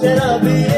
Será bem.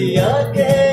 Be again.